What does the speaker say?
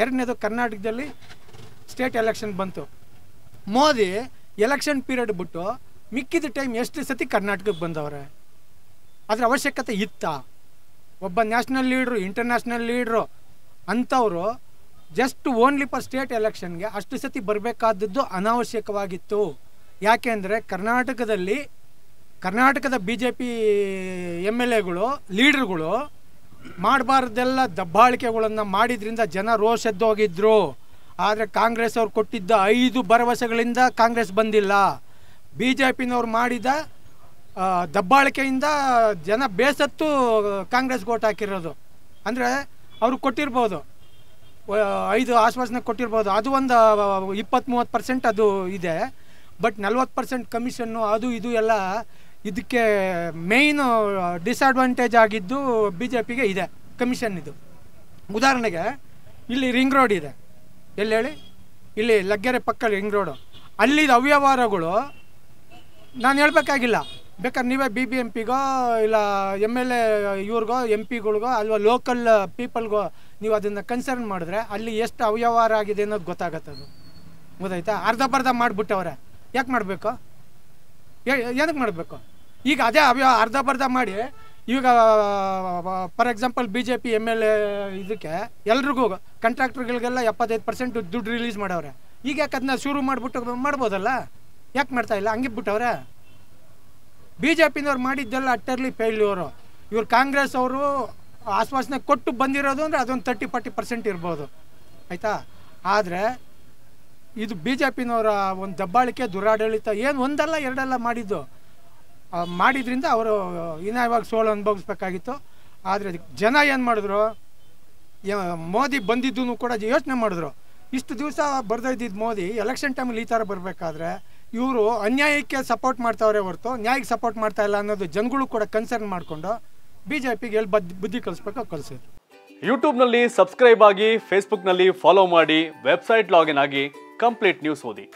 ಎರಡನೇದು ಕರ್ನಾಟಕದಲ್ಲಿ state election ಬಂತು. ಮೋದಿ ಎಲೆಕ್ಷನ್ ಪೀರಿಯಡ್ ಬಿಟ್ಟು ಮಿಕ್ಕಿದ ಟೈಮ್ ಎಷ್ಟು ಸತಿ ಕರ್ನಾಟಕಕ್ಕೆ ಬಂದವ್ರೆ. ಅದರ ಅವಶ್ಯಕತೆ ಇತ್ತ. ಒಬ್ಬ ನ್ಯಾಷನಲ್ ಲೀಡ್ರು ಇಂಟರ್ನ್ಯಾಷನಲ್ ಲೀಡ್ರು ಅಂಥವರು ಜಸ್ಟ್ ಓನ್ಲಿ ಫಾರ್ ಸ್ಟೇಟ್ ಎಲೆಕ್ಷನ್ಗೆ ಅಷ್ಟು ಸತಿ ಬರಬೇಕಾದದ್ದು ಅನಾವಶ್ಯಕವಾಗಿತ್ತು. ಯಾಕೆಂದರೆ ಕರ್ನಾಟಕದಲ್ಲಿ, ಕರ್ನಾಟಕದ B J P M L ಎಗಳು ಲೀಡ್ರುಗಳು ಮಾಡಬಾರ್ದೆಲ್ಲ ದಬ್ಬಾಳಿಕೆಗಳನ್ನು ಮಾಡಿದ್ರಿಂದ ಜನ ರೋಷದ್ದೋಗಿದ್ರು ಆದರೆ ಕಾಂಗ್ರೆಸ್ ಅವ್ರು ಕೊಟ್ಟಿದ್ದ ಐದು ಭರವಸೆಗಳಿಂದ ಕಾಂಗ್ರೆಸ್ ಬಂದಿಲ್ಲ. ಬಿ ಜೆ ಪಿನವ್ರು ಮಾಡಿದ ದಬ್ಬಾಳಿಕೆಯಿಂದ ಜನ ಬೇಸತ್ತು ಕಾಂಗ್ರೆಸ್ ಓಟ್ ಹಾಕಿರೋದು. ಅಂದರೆ ಅವ್ರಿಗೆ ಕೊಟ್ಟಿರ್ಬೋದು. ಐದು ಆಶ್ವಾಸನೆ ಕೊಟ್ಟಿರ್ಬೋದು. ಅದು ಒಂದು ಇಪ್ಪತ್ತು ಮೂವತ್ತು ಪರ್ಸೆಂಟ್ ಅದು ಇದೆ. ಬಟ್ ನಲ್ವತ್ತು ಪರ್ಸೆಂಟ್ ಕಮಿಷನ್ನು ಅದು, ಇದು ಎಲ್ಲ ಇದಕ್ಕೆ ಮೇಯ್ನು ಡಿಸ್ಅಡ್ವಾಂಟೇಜ್ ಆಗಿದ್ದು ಬಿ ಜೆ ಪಿಗೆ ಇದೆ ಕಮಿಷನ್ ಇದು. ಉದಾಹರಣೆಗೆ, ಇಲ್ಲಿ ರಿಂಗ್ ರೋಡ್ ಇದೆ. ಎಲ್ಲಿ ಹೇಳಿ? ಇಲ್ಲಿ ಲಗ್ಗೆರೆ ಪಕ್ಕ ರಿಂಗ್ ರೋಡು ಅಲ್ಲಿದ ಅವ್ಯವಹಾರಗಳು, ನಾನು ಹೇಳ್ಬೇಕಾಗಿಲ್ಲ. ಬೇಕಾದ್ರೆ ನೀವೇ ಬಿ ಬಿ ಎಂ ಪಿಗೋ ಇಲ್ಲ ಎಂ ಎಲ್ ಎ ಇವ್ರಿಗೋ ಎಂ ಪಿಗಳಿಗೋ ಅಲ್ವಾ ಲೋಕಲ್ ಪೀಪಲ್ಗೋ ನೀವು ಅದನ್ನು ಕನ್ಸರ್ನ್ ಮಾಡಿದ್ರೆ ಅಲ್ಲಿ ಎಷ್ಟು ಅವ್ಯವಹಾರ ಆಗಿದೆ ಅನ್ನೋದು ಗೊತ್ತಾಗತ್ತೆ ಅದು. ಗೊತ್ತಾಯ್ತಾ ಅರ್ಧ ಬರ್ಧ ಮಾಡಿಬಿಟ್ಟವ್ರೆ. ಯಾಕೆ ಮಾಡಬೇಕು? ಏನಕ್ಕೆ ಮಾಡಬೇಕು? ಈಗ ಅದೇ ಅವ್ಯ ಅರ್ಧ ಬರ್ಧ ಮಾಡಿ, ಈಗ for example B J P M L A ಇದಕ್ಕೆ ಎಲ್ರಿಗೂ ಕಾಂಟ್ರಾಕ್ಟ್ರುಗಳಿಗೆಲ್ಲ ಎಪ್ಪತ್ತೈದು ಪರ್ಸೆಂಟ್ ದುಡ್ಡು ರಿಲೀಸ್ ಮಾಡವ್ರೆ. ಈಗ ಯಾಕೆ ಅದನ್ನ ಶುರು ಮಾಡಿಬಿಟ್ಟು ಮಾಡ್ಬೋದಲ್ಲ? ಯಾಕೆ ಮಾಡ್ತಾ ಇಲ್ಲ? ಹಂಗೆ ಬಿಟ್ಟವ್ರೆ. ಬಿ ಜೆ ಪಿನವ್ರು ಮಾಡಿದ್ದೆಲ್ಲ ಅಟ್ಟರ್ಲಿ ಫೇಲ್ಯೂರು ಇವ್ರು ಕಾಂಗ್ರೆಸ್ ಅವರು ಆಶ್ವಾಸನೆ ಕೊಟ್ಟು ಬಂದಿರೋದು ಅಂದರೆ ಅದೊಂದು ತರ್ಟಿ ಫಾರ್ಟಿ ಪರ್ಸೆಂಟ್ ಇರ್ಬೋದು. ಆಯಿತಾ? ಆದರೆ ಇದು ಬಿ ಜೆ ಪಿನವರ ಒಂದು ದಬ್ಬಾಳಿಕೆ ದುರಾಡಳಿತ ಏನು ಒಂದಲ್ಲ ಎರಡಲ್ಲ ಮಾಡಿದ್ದು. ಮಾಡಿದ್ರಿಂದ ಅವರು ಇನ್ನು ಸೋಲು ಅನುಭವಿಸ್ಬೇಕಾಗಿತ್ತು, ಆದರೆ ಜನ ಏನು ಮಾಡಿದ್ರು? ಮೋದಿ ಬಂದಿದ್ದು ಕೂಡ ಯೋಚನೆ ಮಾಡಿದ್ರು. ಇಷ್ಟು ದಿವಸ ಬರ್ದಿದ್ದ ಮೋದಿ ಎಲೆಕ್ಷನ್ ಟೈಮಲ್ಲಿ ಈ ಥರ ಬರಬೇಕಾದ್ರೆ, ಇವರು ಅನ್ಯಾಯಕ್ಕೆ ಸಪೋರ್ಟ್ ಮಾಡ್ತಾವ್ರೆ ಹೊರತು, ನ್ಯಾಯಕ್ಕೆ ಸಪೋರ್ಟ್ ಮಾಡ್ತಾ ಇಲ್ಲ ಅನ್ನೋದು ಜನಗಳು ಕೂಡ ಕನ್ಸರ್ನ್ ಮಾಡಿಕೊಂಡು ಬಿ ಜೆ ಪಿಗೆ ಎಲ್ಲಿ ಬದ್ ಬುದ್ಧಿ ಕಲಿಸ್ಬೇಕು ಕಲಿಸಿದ್ರು ಯೂಟ್ಯೂಬ್ನಲ್ಲಿ ಸಬ್ಸ್ಕ್ರೈಬ್ ಆಗಿ ಫೇಸ್ಬುಕ್ನಲ್ಲಿ ಫಾಲೋ ಮಾಡಿ ವೆಬ್ಸೈಟ್ ಲಾಗಿನ್ ಆಗಿ ಕಂಪ್ಲೀಟ್ ನ್ಯೂಸ್ ಓದಿ.